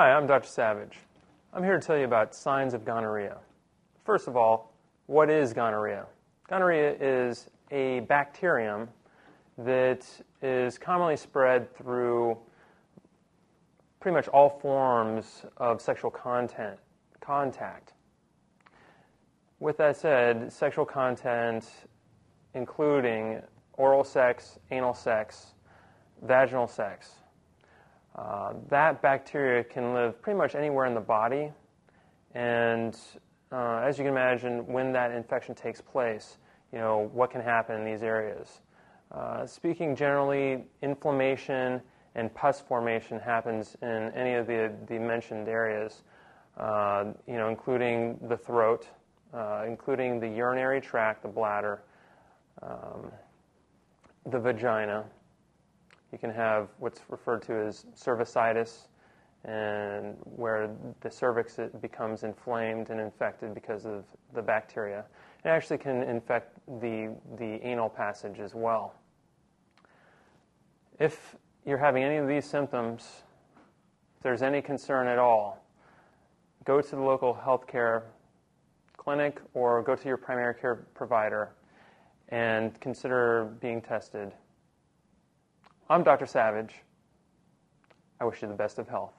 Hi, I'm Dr. Savage. I'm here to tell you about signs of gonorrhea. First of all, what is gonorrhea? Gonorrhea is a bacterium that is commonly spread through pretty much all forms of sexual content, contact. With that said, sexual content, including oral sex, anal sex, vaginal sex, uh, that bacteria can live pretty much anywhere in the body. And uh, as you can imagine, when that infection takes place, you know, what can happen in these areas. Uh, speaking generally, inflammation and pus formation happens in any of the, the mentioned areas, uh, you know, including the throat, uh, including the urinary tract, the bladder, um, the vagina. You can have what's referred to as cervicitis, and where the cervix becomes inflamed and infected because of the bacteria. It actually can infect the, the anal passage as well. If you're having any of these symptoms, if there's any concern at all, go to the local healthcare clinic or go to your primary care provider and consider being tested. I'm Dr. Savage. I wish you the best of health.